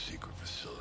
secret facility.